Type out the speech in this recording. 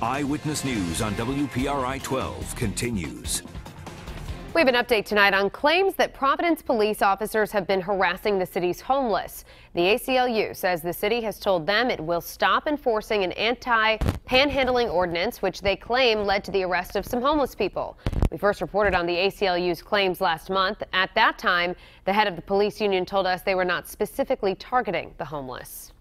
Eyewitness News on WPRI 12 continues. We have an update tonight on claims that Providence police officers have been harassing the city's homeless. The ACLU says the city has told them it will stop enforcing an anti-panhandling ordinance, which they claim led to the arrest of some homeless people. We first reported on the ACLU's claims last month. At that time, the head of the police union told us they were not specifically targeting the homeless.